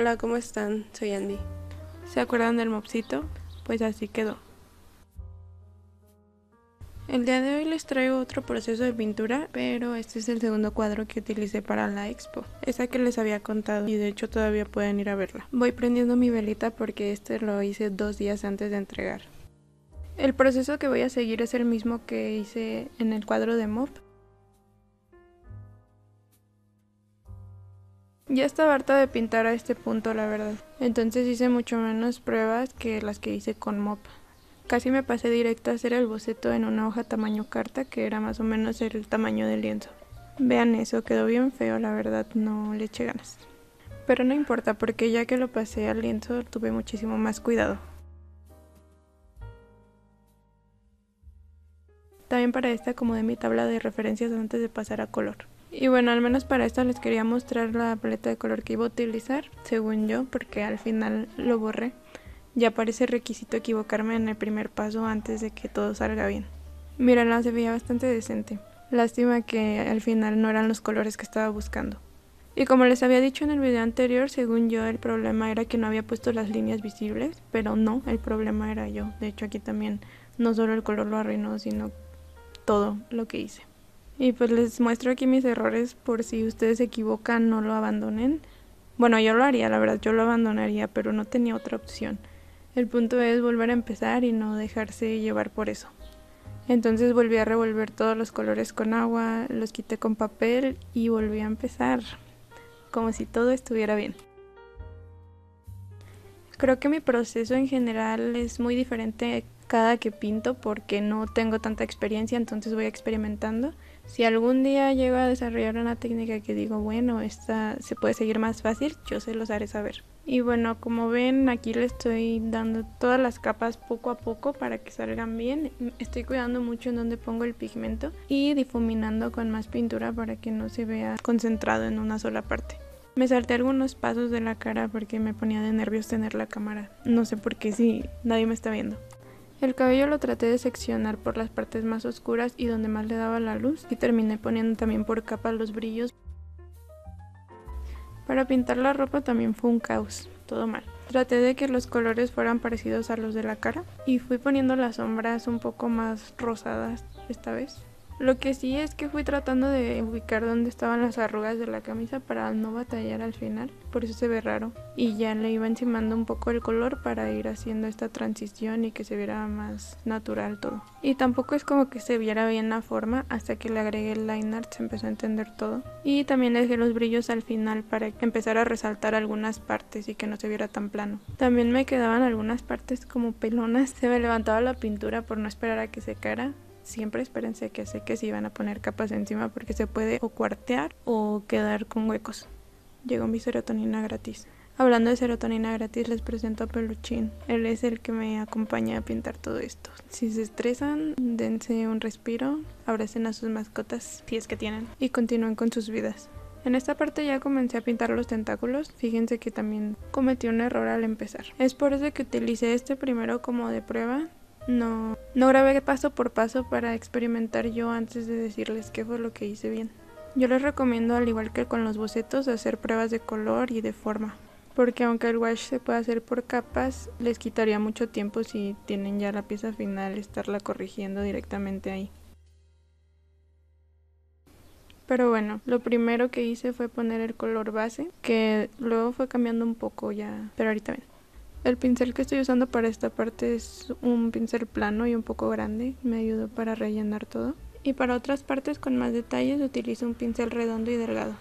Hola, ¿cómo están? Soy Andy. ¿Se acuerdan del mopsito? Pues así quedó. El día de hoy les traigo otro proceso de pintura, pero este es el segundo cuadro que utilicé para la expo. Esa que les había contado y de hecho todavía pueden ir a verla. Voy prendiendo mi velita porque este lo hice dos días antes de entregar. El proceso que voy a seguir es el mismo que hice en el cuadro de mop. Ya estaba harta de pintar a este punto, la verdad. Entonces hice mucho menos pruebas que las que hice con mop. Casi me pasé directo a hacer el boceto en una hoja tamaño carta, que era más o menos el tamaño del lienzo. Vean eso, quedó bien feo, la verdad, no le eché ganas. Pero no importa, porque ya que lo pasé al lienzo tuve muchísimo más cuidado. También para esta acomodé mi tabla de referencias antes de pasar a color. Y bueno, al menos para esta les quería mostrar la paleta de color que iba a utilizar, según yo, porque al final lo borré. Ya parece requisito equivocarme en el primer paso antes de que todo salga bien. Mírenla, se veía bastante decente. Lástima que al final no eran los colores que estaba buscando. Y como les había dicho en el video anterior, según yo el problema era que no había puesto las líneas visibles, pero no, el problema era yo. De hecho aquí también no solo el color lo arruinó, sino todo lo que hice. Y pues les muestro aquí mis errores por si ustedes se equivocan, no lo abandonen. Bueno, yo lo haría, la verdad, yo lo abandonaría, pero no tenía otra opción. El punto es volver a empezar y no dejarse llevar por eso. Entonces volví a revolver todos los colores con agua, los quité con papel y volví a empezar, como si todo estuviera bien. Creo que mi proceso en general es muy diferente cada que pinto porque no tengo tanta experiencia, entonces voy experimentando. Si algún día llego a desarrollar una técnica que digo, bueno, esta se puede seguir más fácil, yo se los haré saber. Y bueno, como ven, aquí le estoy dando todas las capas poco a poco para que salgan bien. Estoy cuidando mucho en donde pongo el pigmento y difuminando con más pintura para que no se vea concentrado en una sola parte. Me salté algunos pasos de la cara porque me ponía de nervios tener la cámara. No sé por qué si nadie me está viendo. El cabello lo traté de seccionar por las partes más oscuras y donde más le daba la luz y terminé poniendo también por capas los brillos para pintar la ropa también fue un caos, todo mal. Traté de que los colores fueran parecidos a los de la cara y fui poniendo las sombras un poco más rosadas esta vez. Lo que sí es que fui tratando de ubicar dónde estaban las arrugas de la camisa para no batallar al final, por eso se ve raro. Y ya le iba encimando un poco el color para ir haciendo esta transición y que se viera más natural todo. Y tampoco es como que se viera bien la forma, hasta que le agregué el line art se empezó a entender todo. Y también dejé los brillos al final para empezar a resaltar algunas partes y que no se viera tan plano. También me quedaban algunas partes como pelonas, se me levantaba la pintura por no esperar a que secara siempre espérense que sé que si van a poner capas encima porque se puede o cuartear o quedar con huecos. Llegó mi serotonina gratis. Hablando de serotonina gratis, les presento a Peluchín. Él es el que me acompaña a pintar todo esto. Si se estresan, dense un respiro, abracen a sus mascotas, si es que tienen, y continúen con sus vidas. En esta parte ya comencé a pintar los tentáculos, fíjense que también cometí un error al empezar. Es por eso que utilicé este primero como de prueba, no, no grabé paso por paso para experimentar yo antes de decirles qué fue lo que hice bien. Yo les recomiendo, al igual que con los bocetos, hacer pruebas de color y de forma. Porque aunque el wash se puede hacer por capas, les quitaría mucho tiempo si tienen ya la pieza final estarla corrigiendo directamente ahí. Pero bueno, lo primero que hice fue poner el color base, que luego fue cambiando un poco ya, pero ahorita ven. El pincel que estoy usando para esta parte es un pincel plano y un poco grande, me ayudó para rellenar todo. Y para otras partes con más detalles utilizo un pincel redondo y delgado.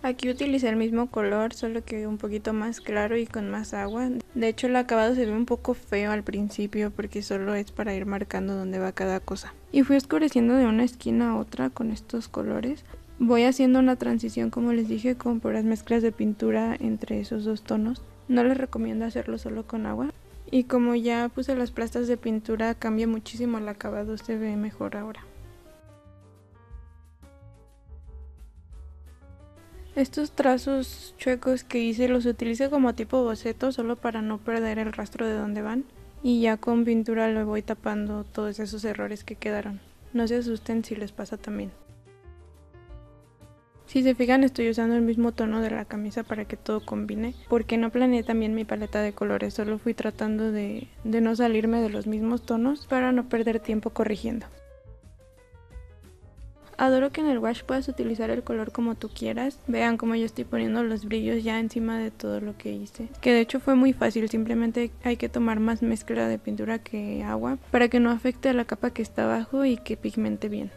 Aquí utilicé el mismo color, solo que un poquito más claro y con más agua. De hecho el acabado se ve un poco feo al principio porque solo es para ir marcando dónde va cada cosa. Y fui oscureciendo de una esquina a otra con estos colores. Voy haciendo una transición, como les dije, con puras mezclas de pintura entre esos dos tonos. No les recomiendo hacerlo solo con agua. Y como ya puse las plastas de pintura, cambia muchísimo el acabado, se ve mejor ahora. Estos trazos chuecos que hice los utilicé como tipo boceto solo para no perder el rastro de dónde van. Y ya con pintura lo voy tapando todos esos errores que quedaron. No se asusten si les pasa también. Si se fijan estoy usando el mismo tono de la camisa para que todo combine, porque no planeé también mi paleta de colores, solo fui tratando de, no salirme de los mismos tonos para no perder tiempo corrigiendo. Adoro que en el wash puedas utilizar el color como tú quieras. Vean cómo yo estoy poniendo los brillos ya encima de todo lo que hice. Que de hecho fue muy fácil, simplemente hay que tomar más mezcla de pintura que agua para que no afecte a la capa que está abajo y que pigmente bien.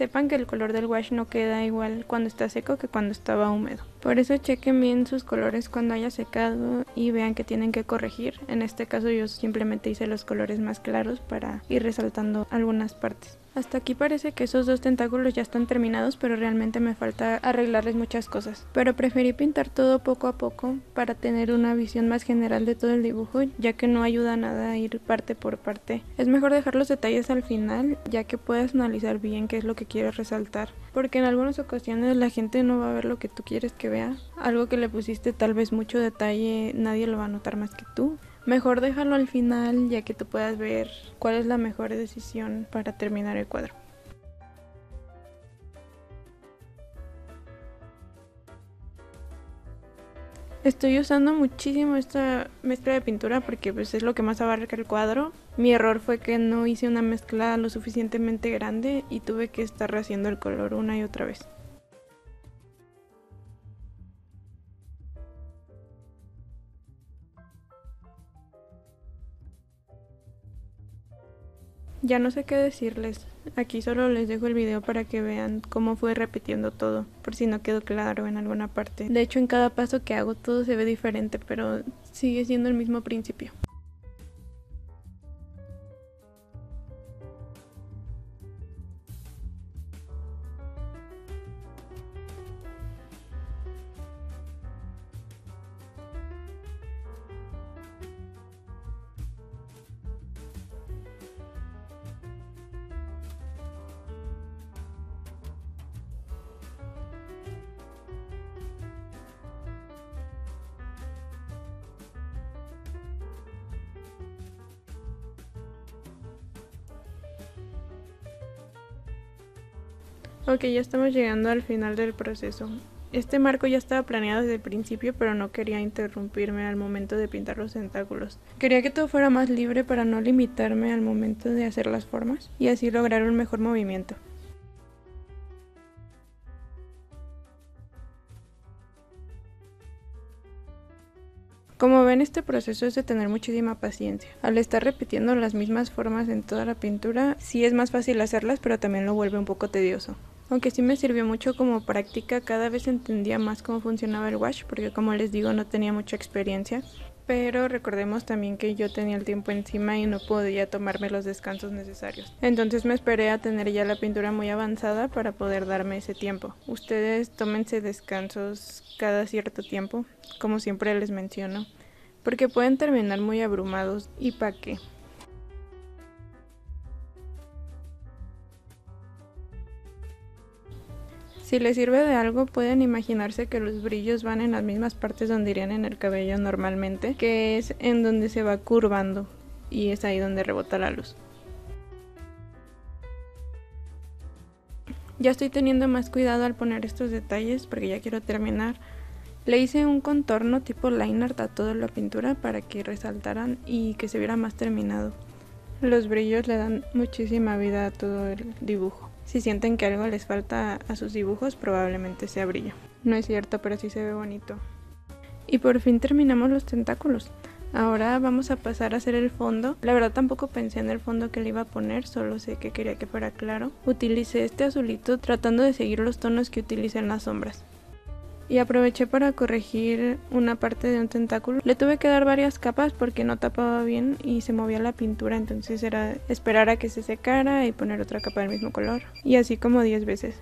Sepan que el color del wash no queda igual cuando está seco que cuando estaba húmedo. Por eso chequen bien sus colores cuando haya secado y vean que tienen que corregir. En este caso yo simplemente hice los colores más claros para ir resaltando algunas partes. Hasta aquí parece que esos dos tentáculos ya están terminados, pero realmente me falta arreglarles muchas cosas. Pero preferí pintar todo poco a poco para tener una visión más general de todo el dibujo, ya que no ayuda nada a ir parte por parte. Es mejor dejar los detalles al final, ya que puedes analizar bien qué es lo que quieres resaltar. Porque en algunas ocasiones la gente no va a ver lo que tú quieres que vea. Algo que le pusiste tal vez mucho detalle, nadie lo va a notar más que tú. Mejor déjalo al final ya que tú puedas ver cuál es la mejor decisión para terminar el cuadro. Estoy usando muchísimo esta mezcla de pintura porque pues es lo que más abarca el cuadro. Mi error fue que no hice una mezcla lo suficientemente grande y tuve que estar haciendo el color una y otra vez. Ya no sé qué decirles. Aquí solo les dejo el video para que vean cómo fue repitiendo todo, por si no quedó claro en alguna parte. De hecho, en cada paso que hago todo se ve diferente, pero sigue siendo el mismo principio. Ok, ya estamos llegando al final del proceso. Este marco ya estaba planeado desde el principio, pero no quería interrumpirme al momento de pintar los tentáculos. Quería que todo fuera más libre para no limitarme al momento de hacer las formas y así lograr un mejor movimiento. Como ven, este proceso es de tener muchísima paciencia. Al estar repitiendo las mismas formas en toda la pintura, sí es más fácil hacerlas, pero también lo vuelve un poco tedioso. Aunque sí me sirvió mucho como práctica, cada vez entendía más cómo funcionaba el wash, porque como les digo no tenía mucha experiencia. Pero recordemos también que yo tenía el tiempo encima y no podía tomarme los descansos necesarios. Entonces me esperé a tener ya la pintura muy avanzada para poder darme ese tiempo. Ustedes tómense descansos cada cierto tiempo, como siempre les menciono, porque pueden terminar muy abrumados y pa' qué. Si les sirve de algo, pueden imaginarse que los brillos van en las mismas partes donde irían en el cabello normalmente, que es en donde se va curvando y es ahí donde rebota la luz. Ya estoy teniendo más cuidado al poner estos detalles porque ya quiero terminar. Le hice un contorno tipo liner a toda la pintura para que resaltaran y que se viera más terminado. Los brillos le dan muchísima vida a todo el dibujo. Si sienten que algo les falta a sus dibujos, probablemente sea brillo. No es cierto, pero sí se ve bonito. Y por fin terminamos los tentáculos. Ahora vamos a pasar a hacer el fondo. La verdad tampoco pensé en el fondo que le iba a poner, solo sé que quería que fuera claro. Utilicé este azulito tratando de seguir los tonos que utilicé en las sombras y aproveché para corregir una parte de un tentáculo. Le tuve que dar varias capas porque no tapaba bien y se movía la pintura, entonces era esperar a que se secara y poner otra capa del mismo color. Y así como 10 veces.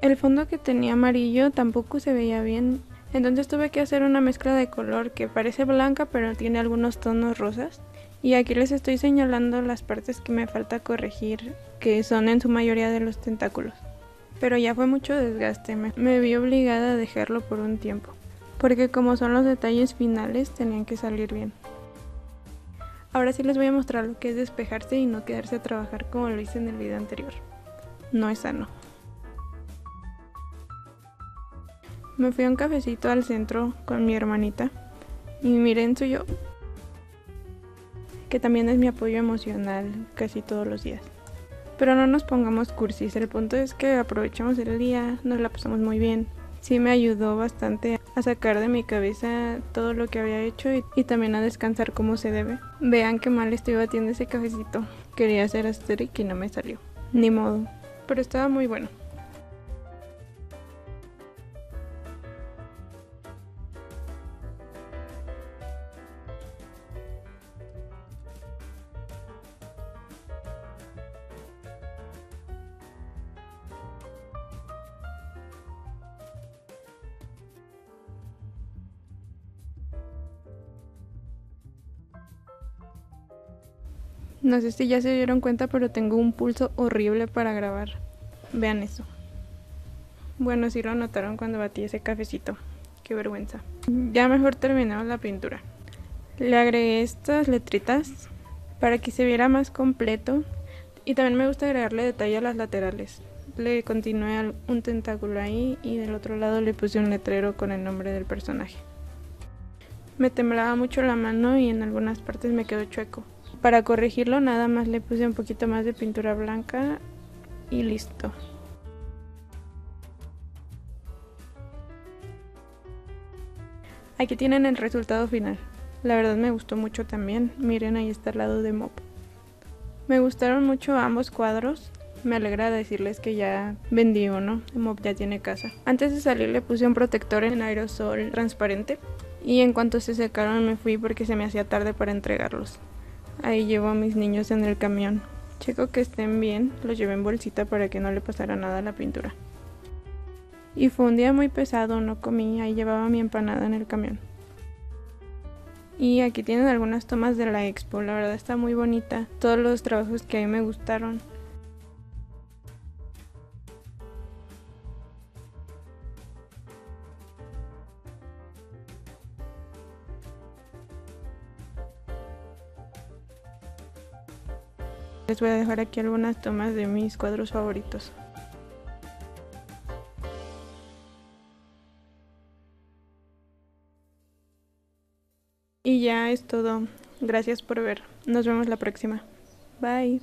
El fondo que tenía amarillo tampoco se veía bien, entonces tuve que hacer una mezcla de color que parece blanca pero tiene algunos tonos rosas. Y aquí les estoy señalando las partes que me falta corregir, que son en su mayoría de los tentáculos. Pero ya fue mucho desgaste, me, vi obligada a dejarlo por un tiempo, porque como son los detalles finales tenían que salir bien. Ahora sí les voy a mostrar lo que es despejarse y no quedarse a trabajar como lo hice en el video anterior. No es sano. Me fui a un cafecito al centro con mi hermanita y miren su yo, que también es mi apoyo emocional casi todos los días. Pero no nos pongamos cursis, el punto es que aprovechamos el día, nos la pasamos muy bien. Sí me ayudó bastante a sacar de mi cabeza todo lo que había hecho y, también a descansar como se debe. Vean qué mal estoy batiendo ese cafecito. Quería hacer asterisk y no me salió. Ni modo. Pero estaba muy bueno. No sé si ya se dieron cuenta, pero tengo un pulso horrible para grabar. Vean eso. Bueno, sí lo notaron cuando batí ese cafecito. Qué vergüenza. Ya mejor terminamos la pintura. Le agregué estas letritas para que se viera más completo. Y también me gusta agregarle detalle a las laterales. Le continué un tentáculo ahí y del otro lado le puse un letrero con el nombre del personaje. Me temblaba mucho la mano y en algunas partes me quedó chueco. Para corregirlo nada más le puse un poquito más de pintura blanca y listo. Aquí tienen el resultado final. La verdad me gustó mucho también. Miren, ahí está el lado de Mop. Me gustaron mucho ambos cuadros. Me alegra decirles que ya vendí uno. Mop ya tiene casa. Antes de salir le puse un protector en aerosol transparente. Y en cuanto se secaron me fui porque se me hacía tarde para entregarlos. Ahí llevo a mis niños en el camión. Checo que estén bien, los llevé en bolsita para que no le pasara nada a la pintura. Y fue un día muy pesado, no comí, ahí llevaba mi empanada en el camión. Y aquí tienen algunas tomas de la expo, la verdad está muy bonita. Todos los trabajos que a me gustaron. Les voy a dejar aquí algunas tomas de mis cuadros favoritos. Y ya es todo. Gracias por ver. Nos vemos la próxima. Bye.